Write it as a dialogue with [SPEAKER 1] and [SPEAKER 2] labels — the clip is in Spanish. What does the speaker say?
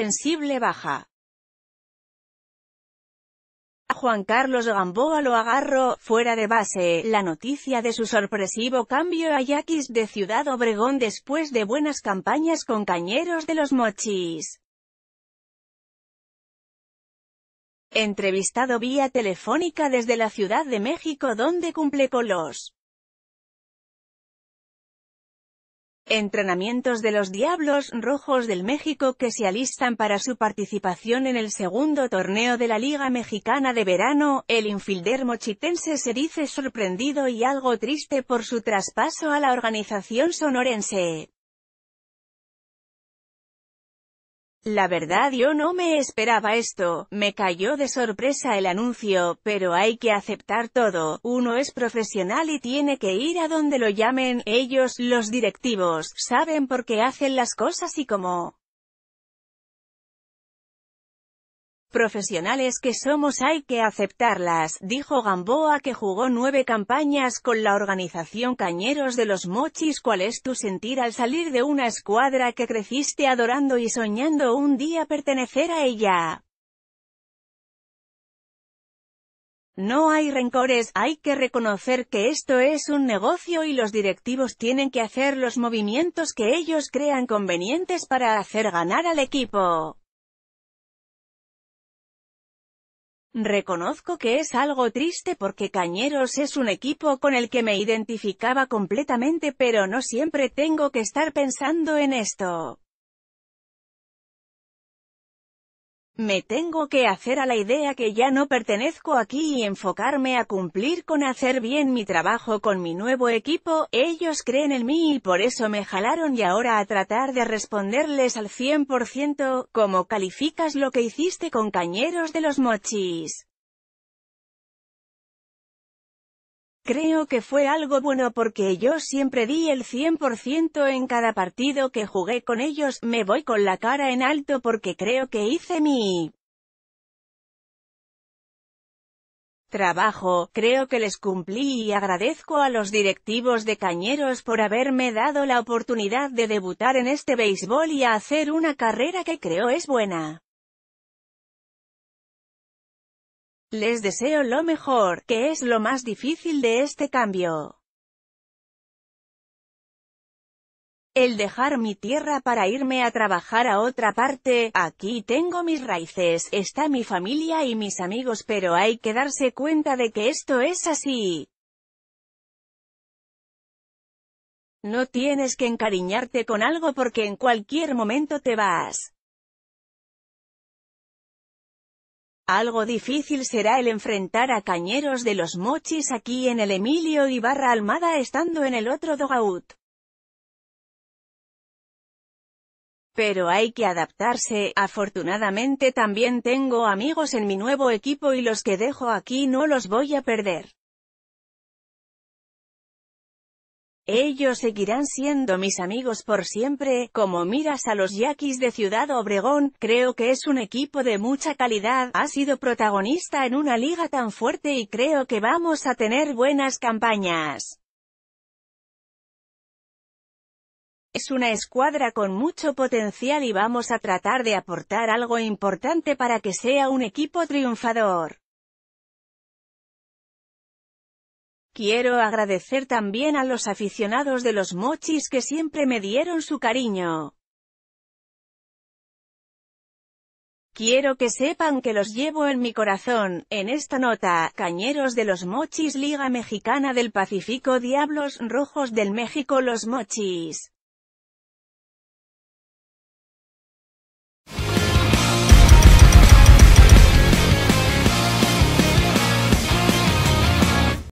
[SPEAKER 1] sensible baja. Juan Carlos Gamboa lo agarró, fuera de base, la noticia de su sorpresivo cambio a Yaquis de Ciudad Obregón después de buenas campañas con Cañeros de los Mochis. Entrevistado vía telefónica desde la Ciudad de México donde cumple con los entrenamientos de los Diablos Rojos del México que se alistan para su participación en el segundo torneo de la Liga Mexicana de Verano, el infielder mochitense se dice sorprendido y algo triste por su traspaso a la organización sonorense. La verdad yo no me esperaba esto, me cayó de sorpresa el anuncio, pero hay que aceptar todo, uno es profesional y tiene que ir a donde lo llamen, ellos, los directivos, saben por qué hacen las cosas y cómo. Profesionales que somos hay que aceptarlas, dijo Gamboa que jugó nueve campañas con la organización Cañeros de los Mochis ¿Cuál es tu sentir al salir de una escuadra que creciste adorando y soñando un día pertenecer a ella? No hay rencores, hay que reconocer que esto es un negocio y los directivos tienen que hacer los movimientos que ellos crean convenientes para hacer ganar al equipo. Reconozco que es algo triste porque Cañeros es un equipo con el que me identificaba completamente pero no siempre tengo que estar pensando en esto. Me tengo que hacer a la idea que ya no pertenezco aquí y enfocarme a cumplir con hacer bien mi trabajo con mi nuevo equipo, ellos creen en mí y por eso me jalaron y ahora a tratar de responderles al 100%, ¿cómo calificas lo que hiciste con Cañeros de los Mochis? Creo que fue algo bueno porque yo siempre di el 100% en cada partido que jugué con ellos, me voy con la cara en alto porque creo que hice mi trabajo, creo que les cumplí y agradezco a los directivos de Cañeros por haberme dado la oportunidad de debutar en este béisbol y a hacer una carrera que creo es buena. Les deseo lo mejor, que es lo más difícil de este cambio. El dejar mi tierra para irme a trabajar a otra parte, aquí tengo mis raíces, está mi familia y mis amigos pero hay que darse cuenta de que esto es así. No tienes que encariñarte con algo porque en cualquier momento te vas. Algo difícil será el enfrentar a Cañeros de los Mochis aquí en el Emilio Ibarra Almada estando en el otro dogout. Pero hay que adaptarse, afortunadamente también tengo amigos en mi nuevo equipo y los que dejo aquí no los voy a perder. Ellos seguirán siendo mis amigos por siempre, como miras a los Yaquis de Ciudad Obregón, creo que es un equipo de mucha calidad, ha sido protagonista en una liga tan fuerte y creo que vamos a tener buenas campañas. Es una escuadra con mucho potencial y vamos a tratar de aportar algo importante para que sea un equipo triunfador. Quiero agradecer también a los aficionados de los mochis que siempre me dieron su cariño. Quiero que sepan que los llevo en mi corazón. En esta nota, Cañeros de los Mochis Liga Mexicana del Pacífico Diablos Rojos del México Los Mochis